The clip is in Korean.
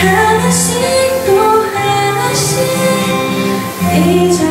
하나씩 또 하나씩 잊어